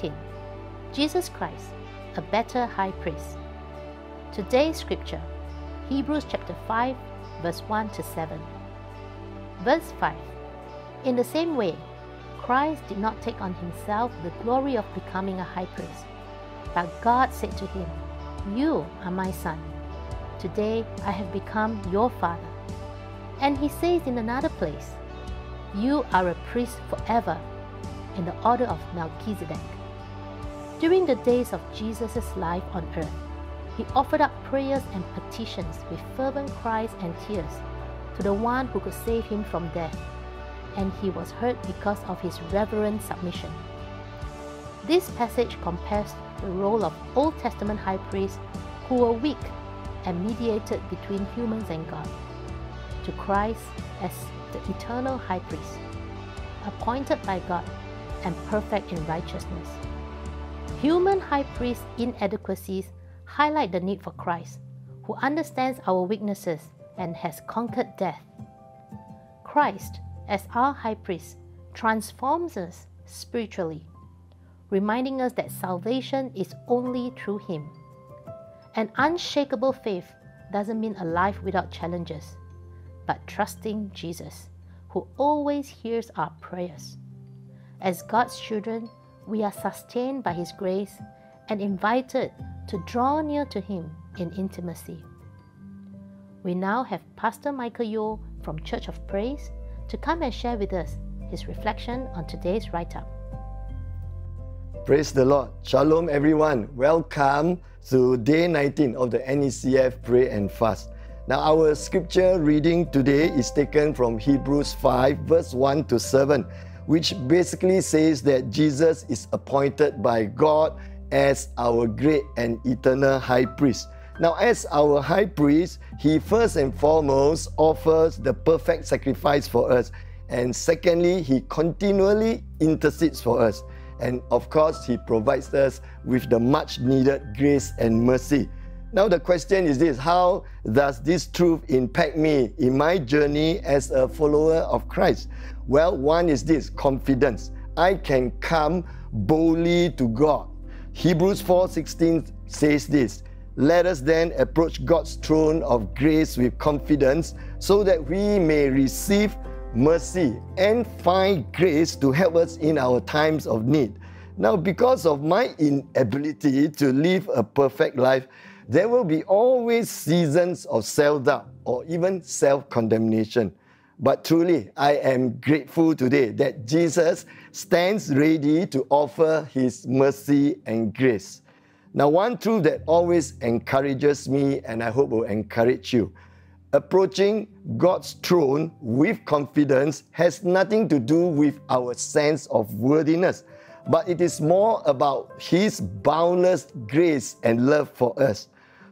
Day 19 Jesus Christ, a better high priest. Today's scripture Hebrews chapter 5, verse 1 to 7. Verse 5 In the same way, Christ did not take on himself the glory of becoming a high priest, but God said to him, You are my son. Today I have become your father. And he says in another place, You are a priest forever in the order of Melchizedek. During the days of Jesus' life on earth, he offered up prayers and petitions with fervent cries and tears to the one who could save him from death, and he was heard because of his reverent submission. This passage compares the role of Old Testament high priests who were weak and mediated between humans and God to Christ as the eternal high priest, appointed by God and perfect in righteousness. Human high priest inadequacies highlight the need for Christ, who understands our weaknesses and has conquered death. Christ, as our high priest, transforms us spiritually, reminding us that salvation is only through Him. An unshakable faith doesn't mean a life without challenges, but trusting Jesus, who always hears our prayers. As God's children, we are sustained by His grace and invited to draw near to Him in intimacy. We now have Pastor Michael Yo from Church of Praise to come and share with us his reflection on today's write up. Praise the Lord. Shalom, everyone. Welcome to day 19 of the NECF Pray and Fast. Now, our scripture reading today is taken from Hebrews 5, verse 1 to 7, which basically says that Jesus is appointed by God as our great and eternal high priest. Now, as our high priest, he first and foremost offers the perfect sacrifice for us. And secondly, he continually intercedes for us. And of course, he provides us with the much needed grace and mercy. Now, the question is this How does this truth impact me in my journey as a follower of Christ? Well, one is this confidence. I can come boldly to God. Hebrews 4:16 says this, "Let us then approach God's throne of grace with confidence, so that we may receive mercy and find grace to help us in our times of need." Now, because of my inability to live a perfect life, there will be always seasons of self-doubt or even self-condemnation. But truly, I am grateful today that Jesus stands ready to offer his mercy and grace. Now, one truth that always encourages me and I hope will encourage you approaching God's throne with confidence has nothing to do with our sense of worthiness, but it is more about His boundless grace and love for us.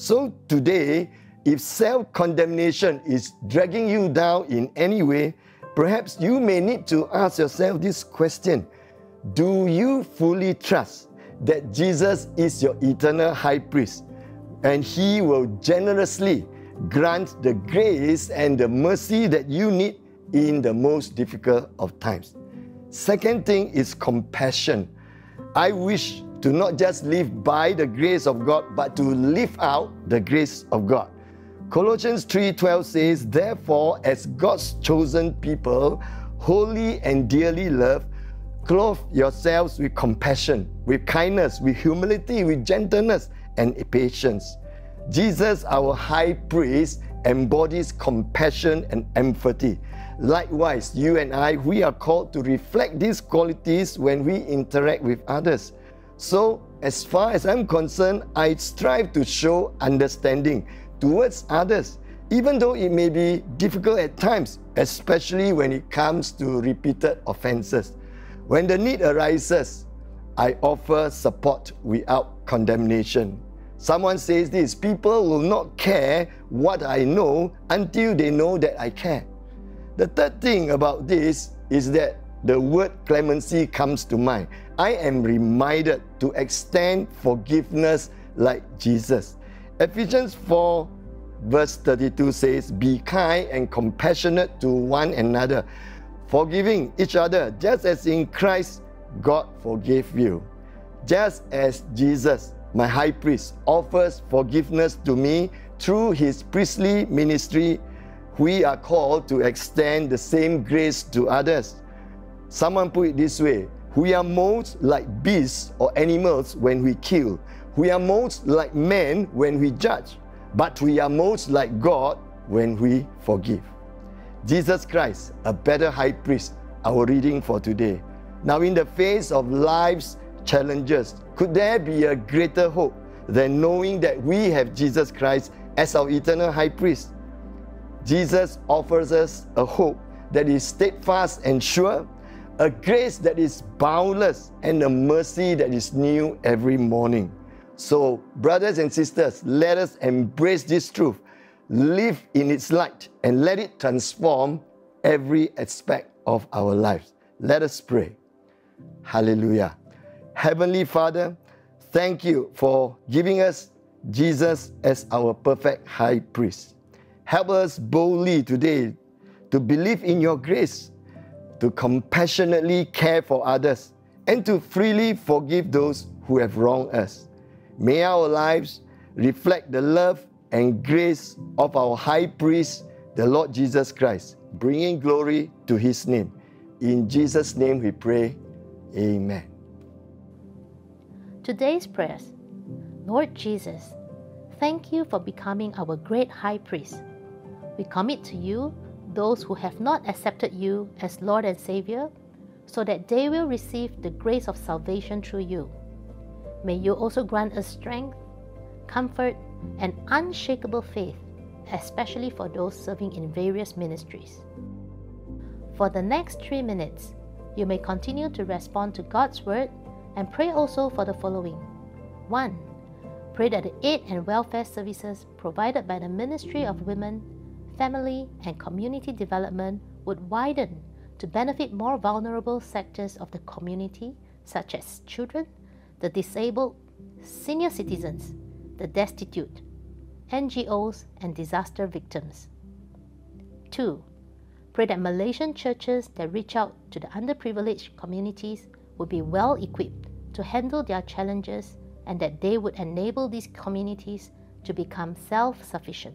So, today, if self condemnation is dragging you down in any way, perhaps you may need to ask yourself this question Do you fully trust that Jesus is your eternal high priest and he will generously grant the grace and the mercy that you need in the most difficult of times? Second thing is compassion. I wish to not just live by the grace of God, but to live out the grace of God. Colossians 3:12 says, "Therefore, as God's chosen people, holy and dearly loved, clothe yourselves with compassion, with kindness, with humility, with gentleness and patience." Jesus, our high priest, embodies compassion and empathy. Likewise, you and I, we are called to reflect these qualities when we interact with others. So, as far as I'm concerned, I strive to show understanding towards others, even though it may be difficult at times, especially when it comes to repeated offenses. When the need arises, I offer support without condemnation. Someone says this people will not care what I know until they know that I care. The third thing about this is that the word clemency comes to mind. I am reminded to extend forgiveness like Jesus. Ephesians 4, verse 32 says, Be kind and compassionate to one another, forgiving each other, just as in Christ God forgave you. Just as Jesus, my high priest, offers forgiveness to me through his priestly ministry, we are called to extend the same grace to others. Someone put it this way we are most like beasts or animals when we kill. We are most like men when we judge. But we are most like God when we forgive. Jesus Christ, a better high priest, our reading for today. Now, in the face of life's challenges, could there be a greater hope than knowing that we have Jesus Christ as our eternal high priest? Jesus offers us a hope that is steadfast and sure, a grace that is boundless, and a mercy that is new every morning. So, brothers and sisters, let us embrace this truth, live in its light, and let it transform every aspect of our lives. Let us pray. Hallelujah. Heavenly Father, thank you for giving us Jesus as our perfect high priest. Help us boldly today to believe in your grace, to compassionately care for others, and to freely forgive those who have wronged us. May our lives reflect the love and grace of our high priest, the Lord Jesus Christ, bringing glory to his name. In Jesus' name we pray. Amen. Today's prayers Lord Jesus, thank you for becoming our great high priest we commit to you those who have not accepted you as Lord and Savior, so that they will receive the grace of salvation through you. May you also grant us strength, comfort, and unshakable faith, especially for those serving in various ministries. For the next three minutes, you may continue to respond to God's Word and pray also for the following 1. Pray that the aid and welfare services provided by the Ministry of Women family, and community development would widen to benefit more vulnerable sectors of the community, such as children, the disabled, senior citizens, the destitute, NGOs, and disaster victims. 2. Pray that Malaysian churches that reach out to the underprivileged communities would be well equipped to handle their challenges and that they would enable these communities to become self sufficient.